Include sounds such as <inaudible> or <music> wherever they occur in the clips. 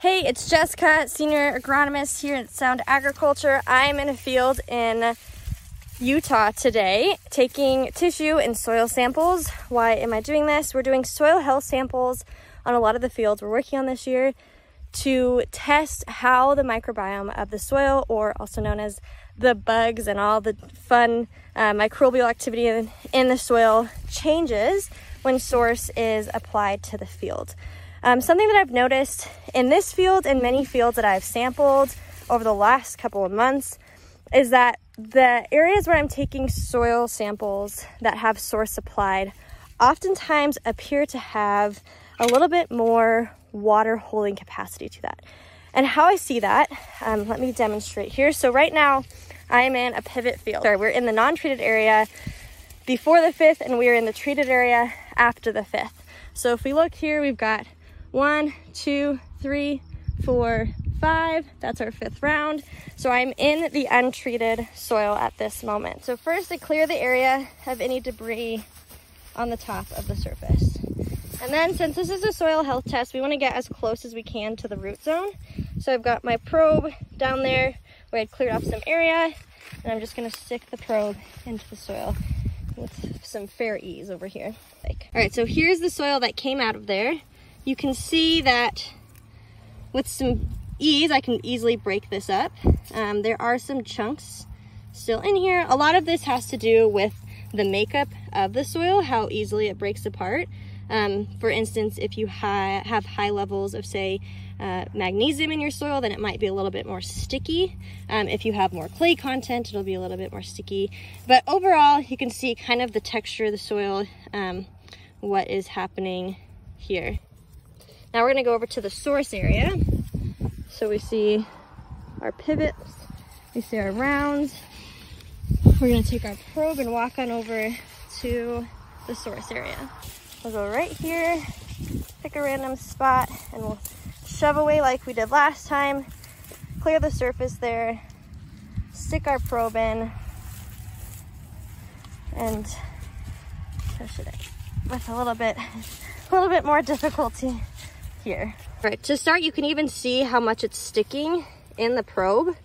Hey, it's Jessica, senior agronomist here at Sound Agriculture. I'm in a field in Utah today taking tissue and soil samples. Why am I doing this? We're doing soil health samples on a lot of the fields we're working on this year to test how the microbiome of the soil, or also known as the bugs and all the fun uh, microbial activity in, in the soil, changes when source is applied to the field. Um, something that I've noticed in this field and many fields that I've sampled over the last couple of months is that the areas where I'm taking soil samples that have source applied oftentimes appear to have a little bit more water holding capacity to that. And how I see that, um, let me demonstrate here. So right now I am in a pivot field. Sorry, we're in the non-treated area before the fifth and we're in the treated area after the fifth. So if we look here, we've got one, two, three, four, five. That's our fifth round. So I'm in the untreated soil at this moment. So first I clear the area of any debris on the top of the surface. And then since this is a soil health test, we wanna get as close as we can to the root zone. So I've got my probe down there where I'd cleared off some area and I'm just gonna stick the probe into the soil with some fair ease over here. Like, all right, so here's the soil that came out of there you can see that with some ease, I can easily break this up. Um, there are some chunks still in here. A lot of this has to do with the makeup of the soil, how easily it breaks apart. Um, for instance, if you ha have high levels of, say, uh, magnesium in your soil, then it might be a little bit more sticky. Um, if you have more clay content, it'll be a little bit more sticky. But overall, you can see kind of the texture of the soil, um, what is happening here. Now we're gonna go over to the source area. So we see our pivots, we see our rounds. We're gonna take our probe and walk on over to the source area. We'll go right here, pick a random spot, and we'll shove away like we did last time, clear the surface there, stick our probe in, and push it in with a little bit, <laughs> a little bit more difficulty here. All right, to start, you can even see how much it's sticking in the probe,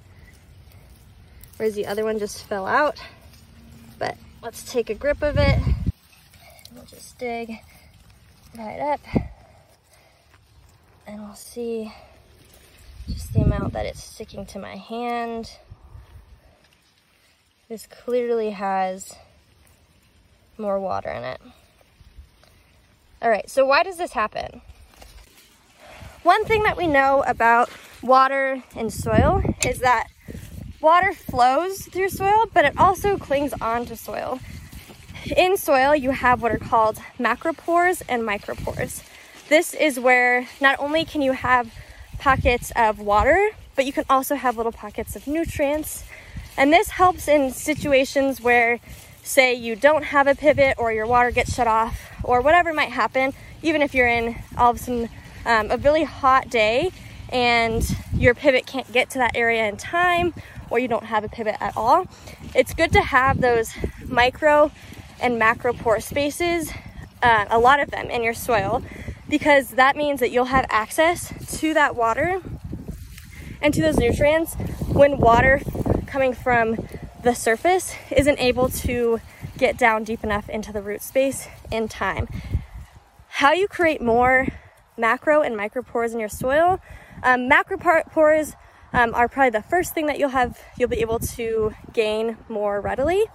whereas the other one just fell out. But let's take a grip of it. We'll just dig right up and we'll see just the amount that it's sticking to my hand. This clearly has more water in it. All right, so why does this happen? One thing that we know about water and soil is that water flows through soil, but it also clings onto soil. In soil, you have what are called macropores and micropores. This is where not only can you have pockets of water, but you can also have little pockets of nutrients. And this helps in situations where, say, you don't have a pivot or your water gets shut off or whatever might happen, even if you're in all of a sudden um, a really hot day and your pivot can't get to that area in time or you don't have a pivot at all, it's good to have those micro and macro pore spaces, uh, a lot of them in your soil, because that means that you'll have access to that water and to those nutrients when water coming from the surface isn't able to get down deep enough into the root space in time. How you create more macro and micropores in your soil. Um, macropores um, are probably the first thing that you'll have, you'll be able to gain more readily.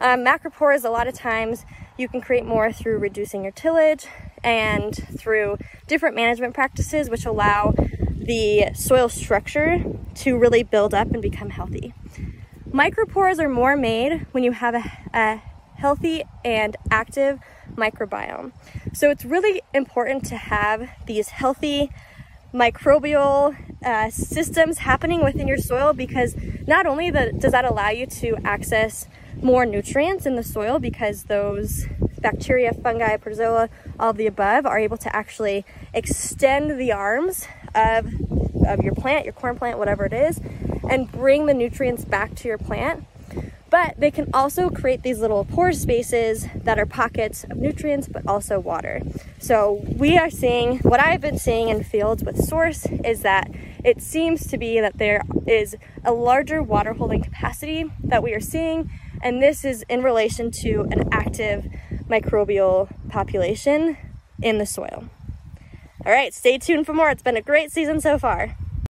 Um, macropores, a lot of times you can create more through reducing your tillage and through different management practices, which allow the soil structure to really build up and become healthy. Micropores are more made when you have a, a healthy and active microbiome. So it's really important to have these healthy microbial uh, systems happening within your soil because not only the, does that allow you to access more nutrients in the soil because those bacteria, fungi, protozoa, all of the above are able to actually extend the arms of, of your plant, your corn plant, whatever it is, and bring the nutrients back to your plant but they can also create these little pore spaces that are pockets of nutrients, but also water. So we are seeing, what I've been seeing in fields with source is that it seems to be that there is a larger water holding capacity that we are seeing. And this is in relation to an active microbial population in the soil. All right, stay tuned for more. It's been a great season so far.